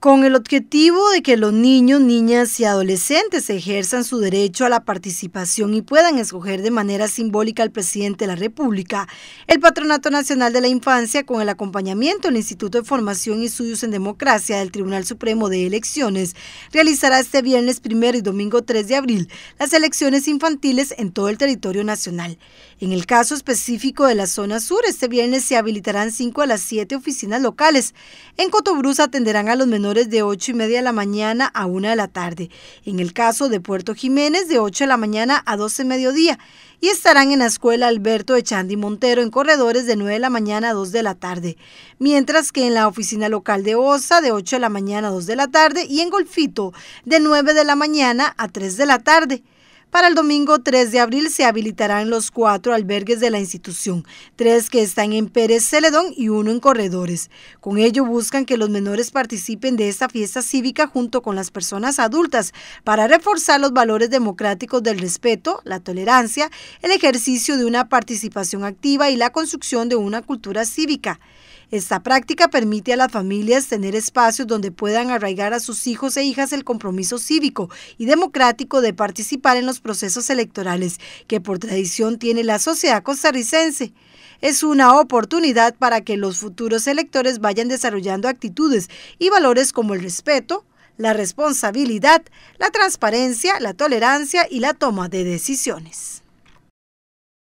con el objetivo de que los niños, niñas y adolescentes ejerzan su derecho a la participación y puedan escoger de manera simbólica al presidente de la República, el Patronato Nacional de la Infancia, con el acompañamiento del Instituto de Formación y Estudios en Democracia del Tribunal Supremo de Elecciones, realizará este viernes primero y domingo 3 de abril las elecciones infantiles en todo el territorio nacional. En el caso específico de la zona sur, este viernes se habilitarán 5 a las 7 oficinas locales. En Cotobruz atenderán a los menores de 8 y media de la mañana a 1 de la tarde. En el caso de Puerto Jiménez, de 8 de la mañana a 12 de mediodía. Y estarán en la escuela Alberto Echandi Montero en corredores de 9 de la mañana a 2 de la tarde. Mientras que en la oficina local de OSA, de 8 de la mañana a 2 de la tarde. Y en Golfito, de 9 de la mañana a 3 de la tarde. Para el domingo 3 de abril se habilitarán los cuatro albergues de la institución, tres que están en Pérez Celedón y uno en Corredores. Con ello buscan que los menores participen de esta fiesta cívica junto con las personas adultas para reforzar los valores democráticos del respeto, la tolerancia, el ejercicio de una participación activa y la construcción de una cultura cívica. Esta práctica permite a las familias tener espacios donde puedan arraigar a sus hijos e hijas el compromiso cívico y democrático de participar en los procesos electorales que por tradición tiene la sociedad costarricense. Es una oportunidad para que los futuros electores vayan desarrollando actitudes y valores como el respeto, la responsabilidad, la transparencia, la tolerancia y la toma de decisiones.